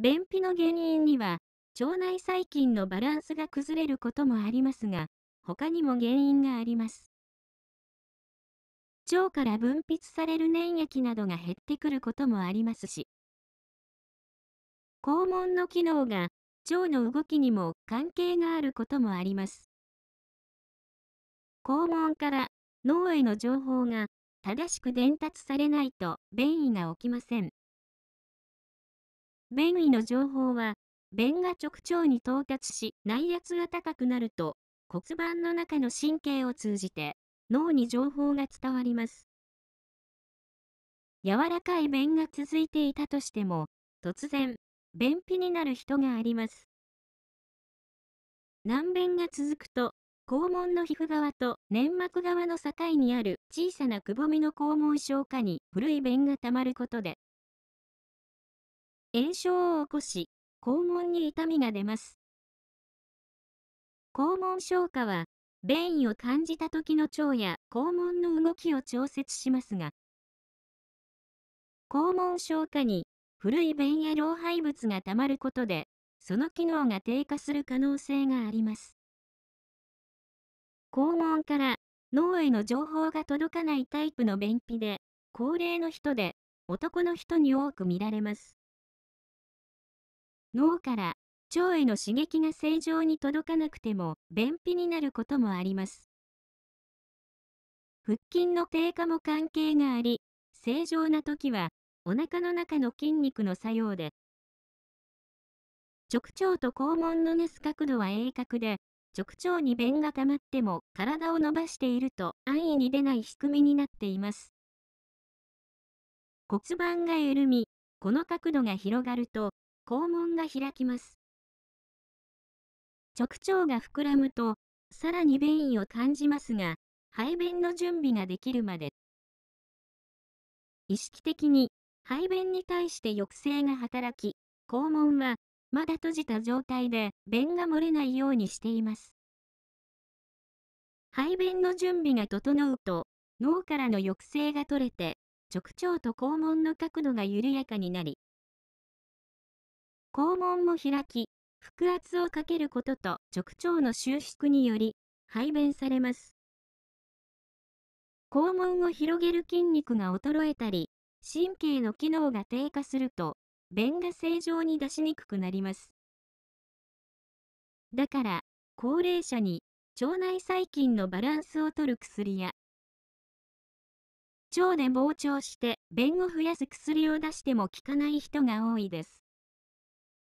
便秘の原因には、腸内細菌のバランスが崩れることもありますが、他にも原因があります。腸から分泌される粘液などが減ってくることもありますし、肛門の機能が腸の動きにも関係があることもあります。肛門から脳への情報が正しく伝達されないと便意が起きません。便意の情報は、便が直腸に到達し内圧が高くなると骨盤の中の神経を通じて脳に情報が伝わります。柔らかい便が続いていたとしても、突然、便秘になる人があります。難便が続くと、肛門の皮膚側と粘膜側の境にある小さなくぼみの肛門消化に古い便が溜まることで、炎症を起こし、肛門に痛みが出ます。肛門消化は、便意を感じた時の腸や肛門の動きを調節しますが、肛門消化に古い便や老廃物が溜まることで、その機能が低下する可能性があります。肛門から脳への情報が届かないタイプの便秘で、高齢の人で男の人に多く見られます。脳から腸への刺激が正常に届かなくても便秘になることもあります。腹筋の低下も関係があり、正常な時はお腹の中の筋肉の作用で、直腸と肛門のなす角度は鋭角で、直腸に便が溜まっても体を伸ばしていると安易に出ない仕組みになっています。骨盤が緩み、この角度が広がると肛門が開きます。直腸が膨らむと、さらに便意を感じますが、排便の準備ができるまで、意識的に排便に対して抑制が働き、肛門はまだ閉じた状態で便が漏れないようにしています。排便の準備が整うと、脳からの抑制が取れて、直腸と肛門の角度が緩やかになり、肛門も開き、腹圧をかけることと直腸の収縮により、排便されます。肛門を広げる筋肉が衰えたり、神経の機能が低下すると、便が正常に出しにくくなります。だから、高齢者に腸内細菌のバランスを取る薬や、腸で膨張して便を増やす薬を出しても効かない人が多いです。